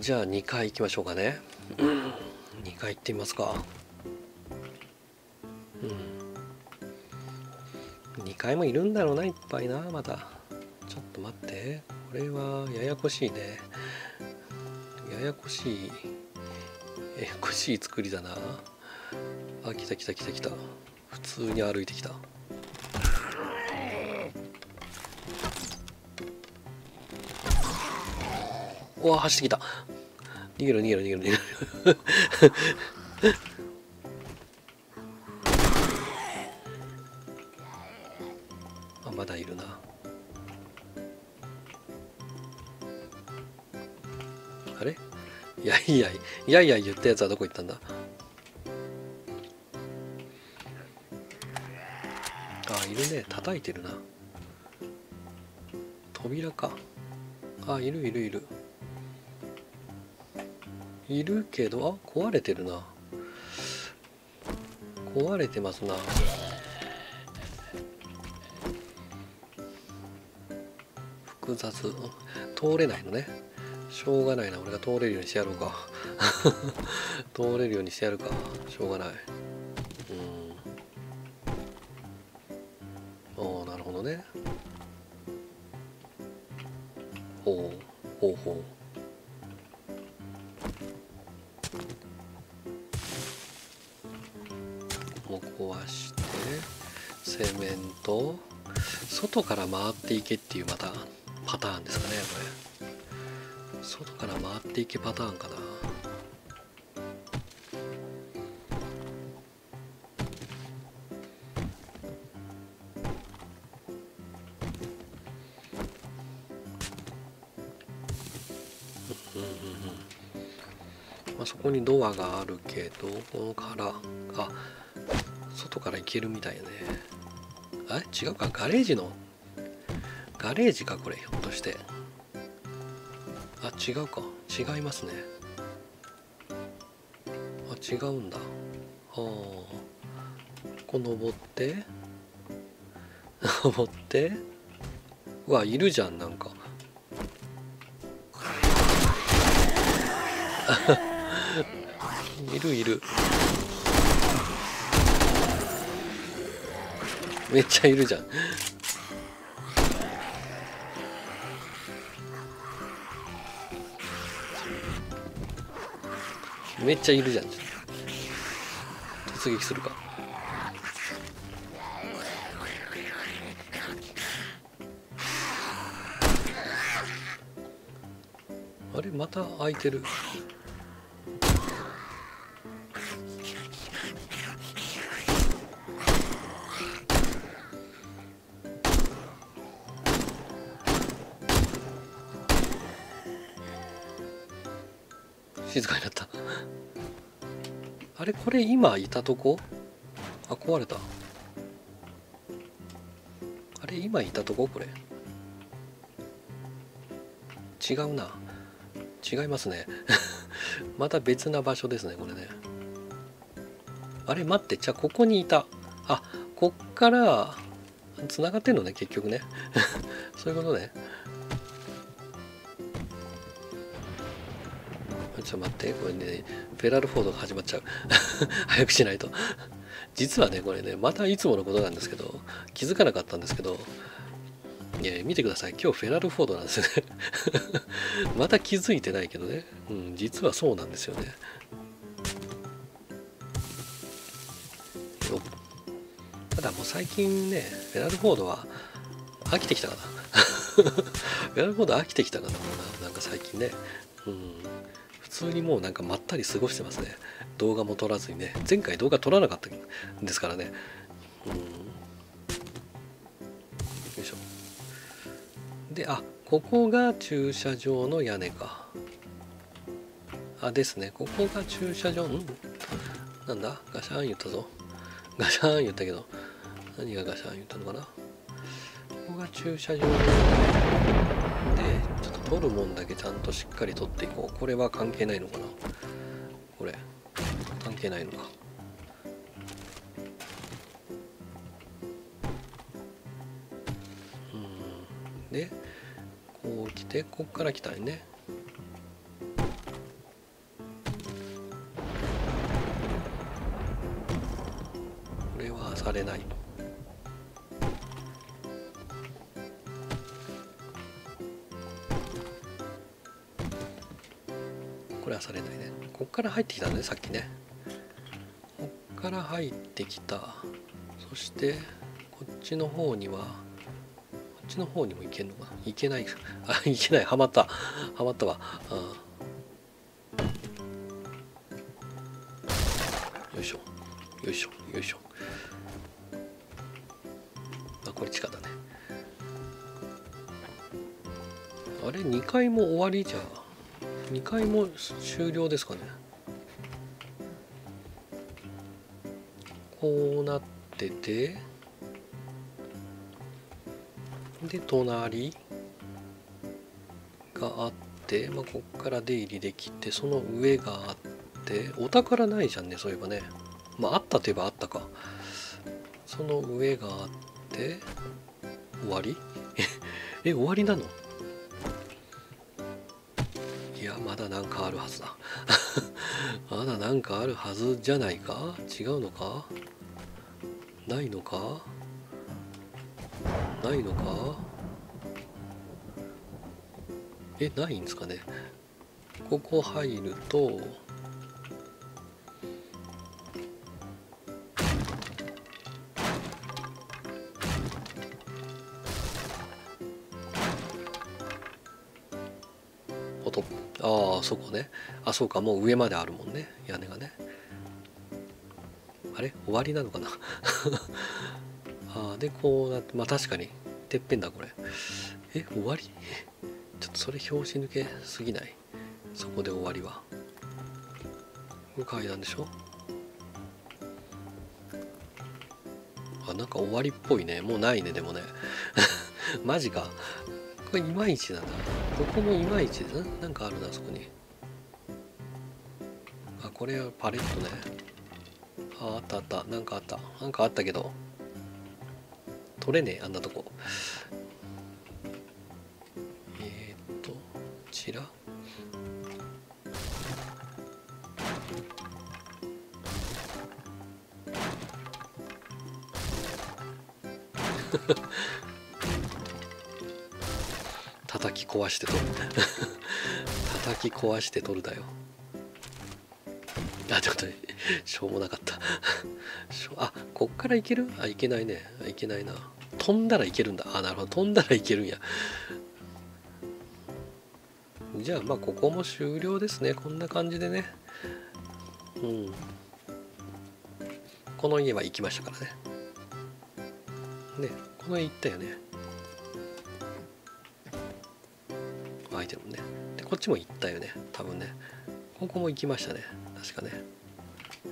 じゃあ2階行きましょうかね、うん、2階行ってみますか。うん。2階もいるんだろうないっぱいな。また。ちょっと待って。これはややこしいね。ややこしい。ややこしい作りだな。あ来た来た来た来た。普通に歩いてきた。うわ走ってきた。逃げろ逃げろ逃げろ逃げろ。あまだいるな。あれ？いやいやいやいや言ったやつはどこ行ったんだ？あいるね。叩いてるな。扉か。あいるいるいる。いるけどあ壊れてるな。壊れてますな。複雑。通れないのね。しょうがないな。俺が通れるようにしてやろうか。通れるようにしてやるか。しょうがない。壊してセメント外から回っていけっていうまたパターンですかねこれ。外から回っていけパターンかな。まあ、そこにドアがあるけどこのからあ外から行けるみたいね。あ違うか？ガレージの？ガレージかこれひょっとして。あ違うか。違いますね。あ違うんだ。はあここ登って。登って。うわいるじゃんなんか。い るいる。めっちゃいるじゃん。めっちゃいるじゃん。突撃するか。あれ？また開いてる。静かになった。あれこれ今いたとこ？あ壊れた。あれ今いたとこ？これ。違うな。違いますね。また別な場所ですねこれね。あれ待ってじゃあここにいた。あこっからつながってんのね結局ね。そういうことね。ちょっと待ってこれねフェラルフォードが始まっちゃう。早くしないと。実はねこれねまたいつものことなんですけど気づかなかったんですけどいや見てください。今日フェラルフォードなんですよね。また気づいてないけどね、うん、実はそうなんですよね。ただもう最近ねフェラルフォードは飽きてきたかな。フェラルフォード飽きてきたかな。なんか最近ね。うん。普通にもうなんかまったり過ごしてますね。動画も撮らずにね。前回動画撮らなかったんですからね。うん。よいしょ。であここが駐車場の屋根か。あですね。ここが駐車場。ん。なんだ？ガシャーン言ったぞ。ガシャーン言ったけど。何がガシャーン言ったのかな？ここが駐車場。でちょっと取るもんだけちゃんとしっかり取っていこう。これは関係ないのかな？これ。関係ないのか。うん。でこう来てこっから来たいね。これはされない。こっから入ってきたねさっきね。こっから入ってきた。そしてこっちの方にはこっちの方にも行けんのかな？いけない。あいけない。はまった。はまったわ。あよいしょ。よいしょ。よいしょ。あこれ地下だね。あれ？2回も終わりじゃ2回も終了ですかね。こうなっててで隣があって、まあ、こっから出入りできてその上があってお宝ないじゃんねそういえばね。まああったといえばあったか。その上があって終わり？え終わりなの？あるはずだ。まだなんかあるはずじゃないか？違うのか？ないのか？ないのか？えないんですかね？ここ入るとそこね。あそうかもう上まであるもんね。屋根がね。あれ？終わりなのかな？あでこうなってまあ確かに。てっぺんだこれ。え終わり？ちょっとそれ拍子抜けすぎない？そこで終わりは。これ階段でしょ？あなんか終わりっぽいね。もうないねでもね。マジか。これいまいちなんだ。ここもいまいちななんかあるなそこに。これはパレットね。ああったあった。なんかあった。なんかあったけど。取れねえあんなとこ。えー、っとこちら叩き壊して取る。叩き壊して取るだよ。あちょっとしょうもなかった。あこっからいける？あいけないね。いけないな。飛んだらいけるんだ。あなるほど。飛んだらいけるんや。じゃあまあここも終了ですね。こんな感じでね。うん。この家は行きましたからね。ねこの家行ったよね。アイテムね。でこっちも行ったよね。多分ね。ここも行きましたね。確かね。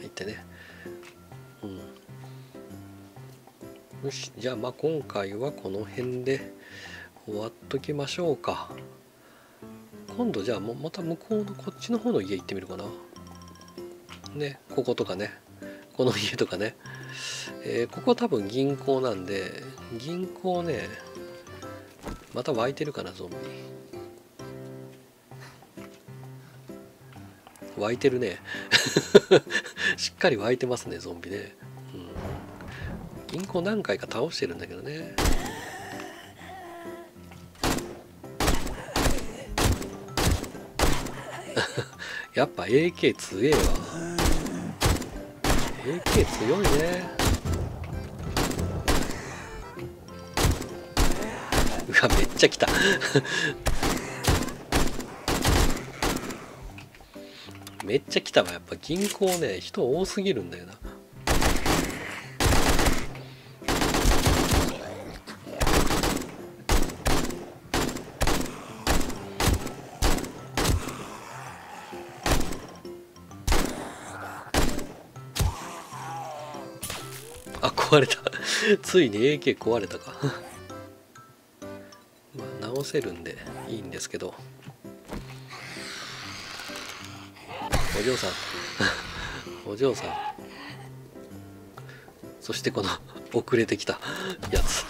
行ってね。うん。よしじゃあまあ今回はこの辺で終わっときましょうか。今度じゃあもまた向こうのこっちの方の家行ってみるかな。ねこことかね。この家とかね、えーここ多分銀行なんで銀行ねまた湧いてるかなゾンビ。湧いてるね。しっかり湧いてますねゾンビね、うん、銀行何回か倒してるんだけどね。やっぱ AK 強えわ。AK 強いね。うわめっちゃ来た。めっちゃ来たわ。やっぱ銀行ね人多すぎるんだよな。あ壊れた。ついに AK 壊れたか。まあ直せるんでいいんですけど。お嬢さん。お嬢さん。そしてこの遅れてきた。やつ。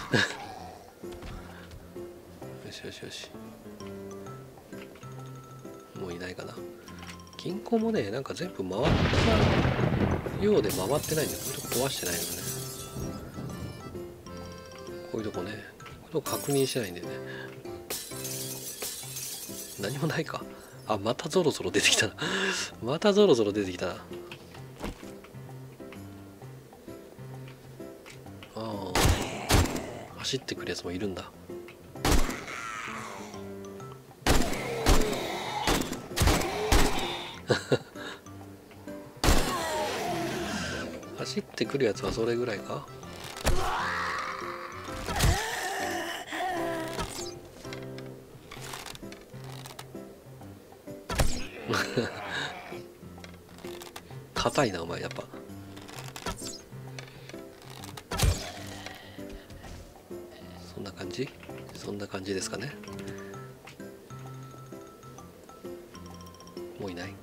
よしよしよし。もういないかな。銀行もねなんか全部回ったようで回ってないんだよほんとこ壊してないのね。こういうとこね。これを確認してないんでね。何もないか。あまたぞろぞろ出てきたな。またぞろぞろ出てきた。なああ走ってくるやつもいるんだ。走ってくるやつはそれぐらいか？硬いなお前やっぱ。そんな感じ？そんな感じですかね。もういない？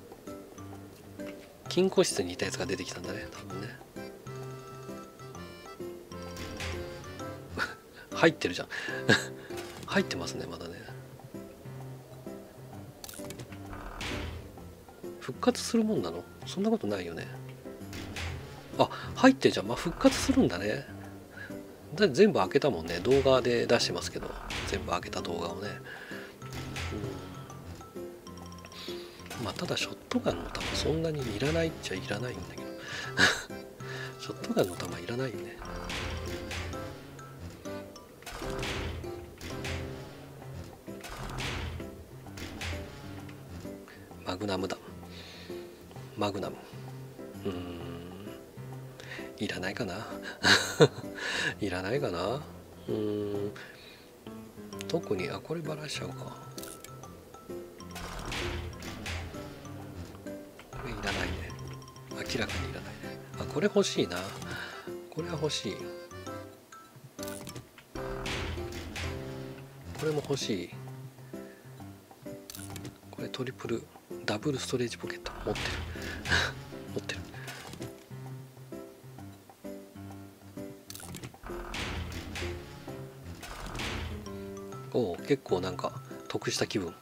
金庫室にいたやつが出てきたんだね多分ね。入ってるじゃん。入ってますねまだね。復活するもんなの？そんなことないよね。あ入ってじゃんまあ復活するんだね。だ全部開けたもんね。動画で出してますけど。全部開けた動画をね、うん、まあただショットガンの弾そんなにいらないっちゃいらないんだけど。ショットガンの弾いらないよね。マグナム弾。マグナム。うん。いらないかな。いらないかな。うん。特にあこれバラしちゃうか。これいらないね。明らかにいらないね。あこれ欲しいな。これは欲しい。これも欲しい。これトリプルダブルストレージポケット持ってる。持ってる。おお結構なんか得した気分。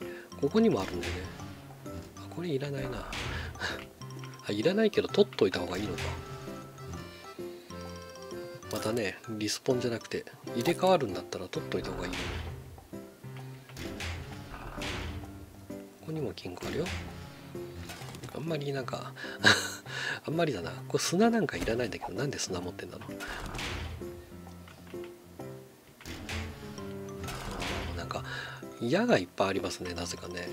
ここにもあるんでね。あこれいらないな。あいらないけど取っといた方がいいのか。またねリスポンじゃなくて入れ替わるんだったら取っといた方がいい。ここにも金庫あるよ。あんまりなんか あんまりだな。これ砂なんかいらないんだけどなんで砂持ってんだろう。なんか矢がいっぱいありますねなぜかね。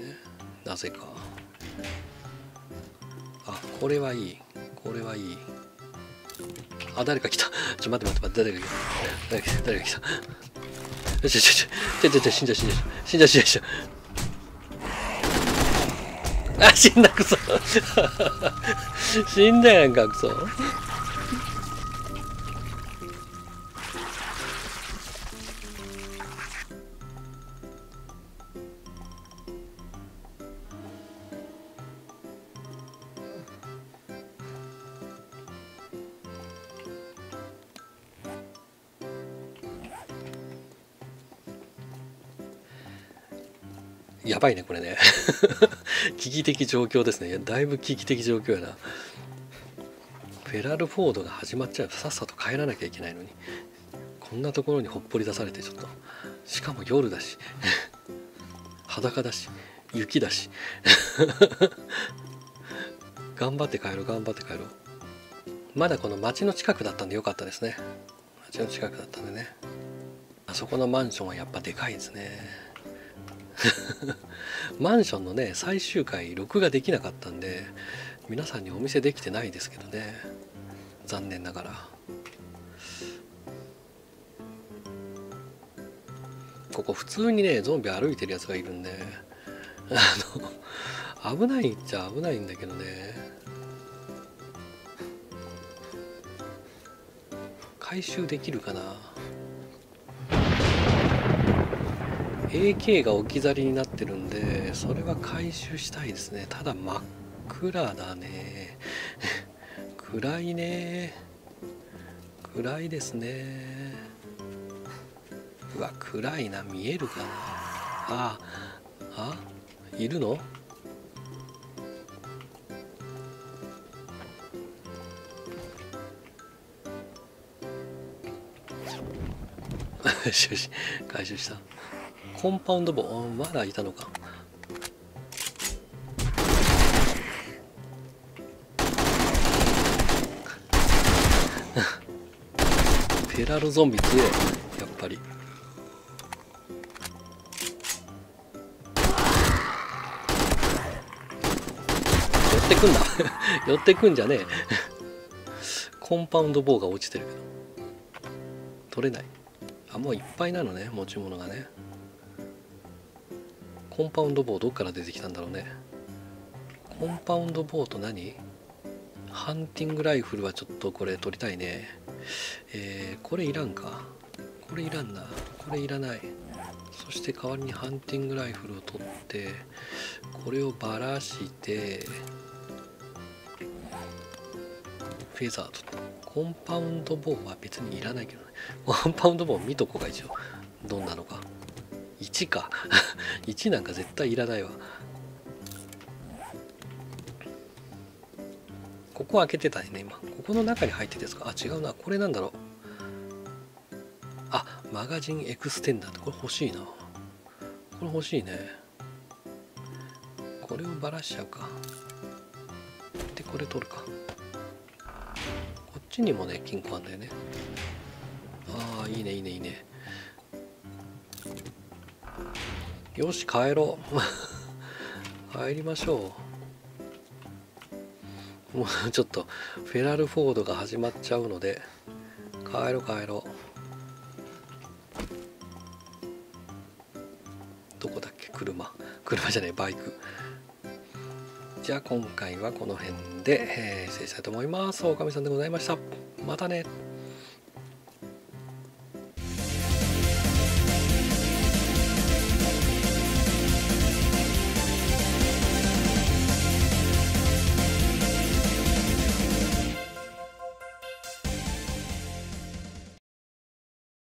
なぜか。あこれはいい。これはいい。あ誰か来た。ちょ待って待って待って誰か来た。誰か来た。誰か来た。よしよしよしちょちょちょ死んじゃう死んじゃう死んじゃう死んじゃう死んじゃう。あ死んだクソ。死んだやんかクソ。やばいねこれね。危機的状況ですね。いやだいぶ危機的状況やな。フェラルフォードが始まっちゃうさっさと帰らなきゃいけないのに。こんなところにほっぽり出されてちょっと。しかも夜だし。裸だし。雪だし。頑張って帰ろう頑張って帰ろう。まだこの町の近くだったんでよかったですね。町の近くだったんでね。あそこのマンションはやっぱでかいですね。マンションのね最終回録画できなかったんで皆さんにお見せできてないですけどね。残念ながら。ここ普通にねゾンビ歩いてるやつがいるんであの危ないっちゃ危ないんだけどね。回収できるかな。AK が置き去りになってるんでそれは回収したいですね。ただ真っ暗だね。暗いね。暗いですね。うわ暗いな。見えるかな。ああいるの？よしよし回収した。コンパウンド棒うんまだいたのか。ペラルゾンビ強いやっぱり。寄ってくんだ 寄ってくんじゃねえ。コンパウンド棒が落ちてるけど。取れない。あもういっぱいなのね持ち物がね。コンパウンド棒どっから出てきたんだろうね。コンパウンド棒と何？ハンティングライフルはちょっとこれ取りたいね。えー、これいらんか。これいらんな。これいらない。そして代わりにハンティングライフルを取ってこれをばらしてフェザーとコンパウンドボウは別にいらないけどね。コンパウンドボウ見とこうか一応。どんなのか。1か。1なんか絶対いらないわ。ここ開けてたね今。ここの中に入ってですか。あ違うな。これなんだろう。あマガジンエクステンダー。ってこれ欲しいな。これ欲しいね。これをばらしちゃうか。でこれ取るか。こっちにもね金庫あんだよね。ああいいねいいねいいねよし帰ろう 帰りましょうもうちょっとフェラルフォードが始まっちゃうので帰ろう帰ろうどこだっけ？車車じゃないバイクじゃあ今回はこの辺で、えー、失礼したいと思います。おかみさんでございました。またね。